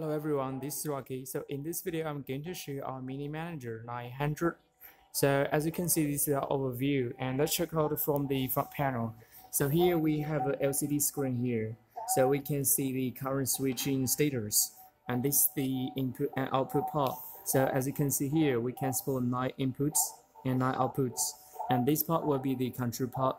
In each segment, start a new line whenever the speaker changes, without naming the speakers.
Hello everyone, this is Rocky. So in this video, I'm going to show you our Mini Modular 900. So as you can see, this is our overview and let's check out from the front panel. So here we have an LCD screen here. So we can see the current switching status and this is the input and output part. So as you can see here, we can support 9 inputs and 9 outputs. And this part will be the control part.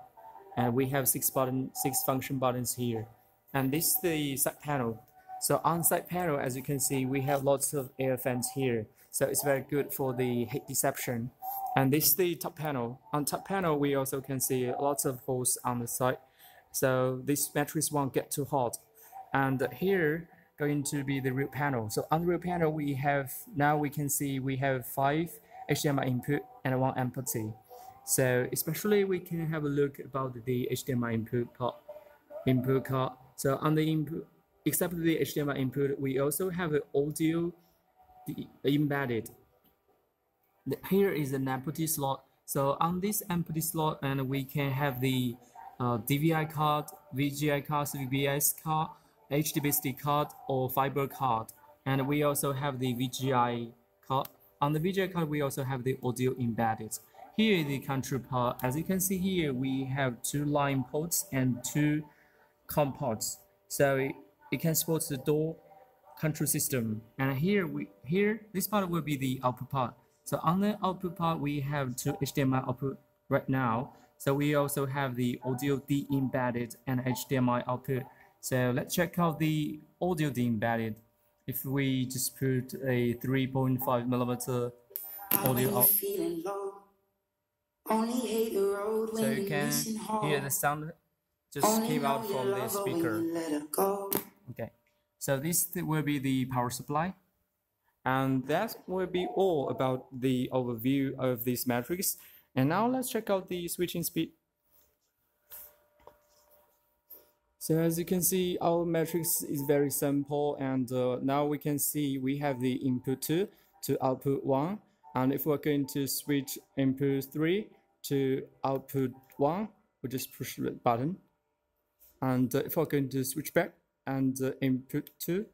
And we have 6 button, 6 function buttons here. And this is the side panel. So on side panel, as you can see, we have lots of air fans here. So it's very good for the heat dissipation. And this is the top panel. On top panel, we also can see lots of holes on the side. So this matrix won't get too hot. And here going to be the rear panel. So on the rear panel, we have, now we can see we have five HDMI input and one empty. So especially we can have a look about the HDMI input part, input card. So on the input, except the HDMI input, we also have an audio embedded. Here is an empty slot. So on this empty slot, and we can have the uh, DVI card, VGA card, VBS card, HDBaseT card, or fiber card. And we also have the VGA card. On the VGA card, we also have the audio embedded. Here is the control part. As you can see here, we have two LAN ports and two COM ports. So it can support the door control system. And here we here this part will be the output part. So on the output part we have two HDMI output right now. So we also have the audio D embedded and HDMI output. So let's check out the audio D embedded. If we just put a 3.5 millimeter audio out. So you can hear the sound just came out from the speaker. Okay, so this will be the power supply. And that will be all about the overview of this matrix. And now let's check out the switching speed. So as you can see, our matrix is very simple. And uh, now we can see we have the input 2 to output 1. And if we're going to switch input 3 to output 1, we just push the button. And uh, if we're going to switch back and uh, input 2,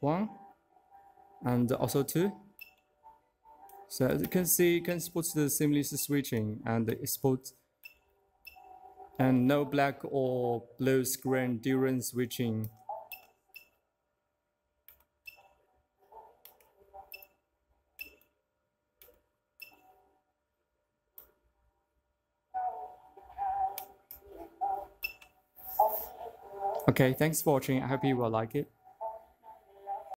1, and also 2. So as you can see, you can support the seamless switching and export and no black or blue screen during switching. Okay, thanks for watching. I hope you will like it.